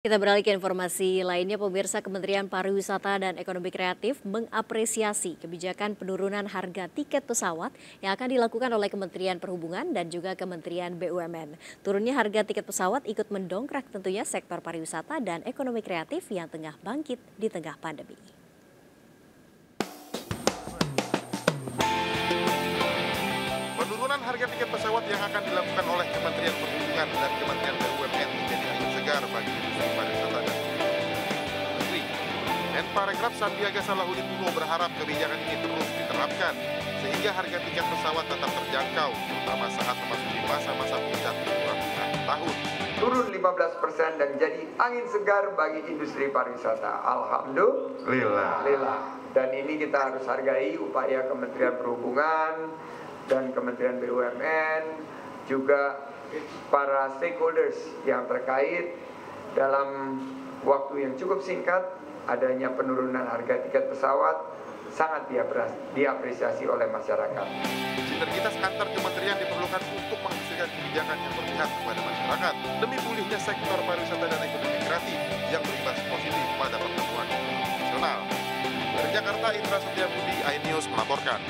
Kita beralih ke informasi lainnya, pemirsa Kementerian Pariwisata dan Ekonomi Kreatif mengapresiasi kebijakan penurunan harga tiket pesawat yang akan dilakukan oleh Kementerian Perhubungan dan juga Kementerian BUMN. Turunnya harga tiket pesawat ikut mendongkrak tentunya sektor pariwisata dan ekonomi kreatif yang tengah bangkit di tengah pandemi. Penurunan harga tiket pesawat yang akan dilakukan oleh Kementerian Perhubungan dan Kementerian BUMN menjadi angin segar bagi Menparekraf Sandiaga Salahuddin Uno berharap kebijakan ini terus diterapkan sehingga harga tiket pesawat tetap terjangkau, terutama saat memasuki masa-masa puncak liburan akhir tahun. Turun 15% dan jadi angin segar bagi industri pariwisata. Alhamdulillah. Dan ini kita harus hargai upaya Kementerian Perhubungan dan Kementerian BUMN juga para stakeholders yang terkait dalam waktu yang cukup singkat adanya penurunan harga tiket pesawat sangat diapresiasi oleh masyarakat. Sinergitas antar kementerian diperlukan untuk menghasilkan kebijakan yang berpihak kepada masyarakat demi pulihnya sektor pariwisata dan ekonomi kreatif yang berimbas positif pada pertumbuhan nasional. Dari Jakarta, Indra Setiabudi, iNews melaporkan.